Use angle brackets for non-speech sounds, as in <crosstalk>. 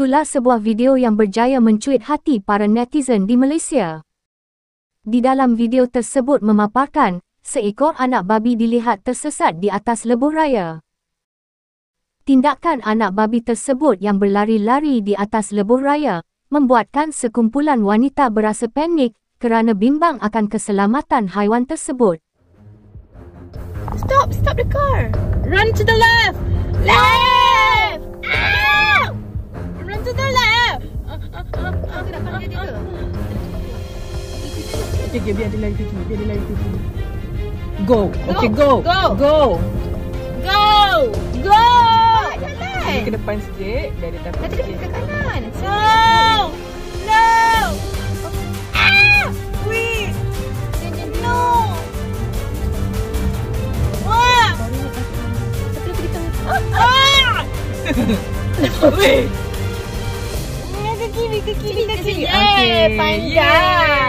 Itulah sebuah video yang berjaya mencuit hati para netizen di Malaysia. Di dalam video tersebut memaparkan, seekor anak babi dilihat tersesat di atas lebuh raya. Tindakan anak babi tersebut yang berlari-lari di atas lebuh raya membuatkan sekumpulan wanita berasa panik kerana bimbang akan keselamatan haiwan tersebut. Stop, stop the car. Run to the left. Left! Dia ke? Okay, okay, biar dia lari pergi. Biar dia lari pergi. Go. Okay, go. Go. Go. Go! Go! Dia Jalan! ke depan sikit. Biar dia takut Nanti dia pergi ke kanan. No. No! Ah! Wait! No! Wah! Tapi dia pergi tengah. Ah! <laughs> Weh. Ke kiri, ke kiri, ke kiri. Okay, Eh, pandai. yeah.